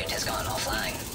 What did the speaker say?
agent has gone offline.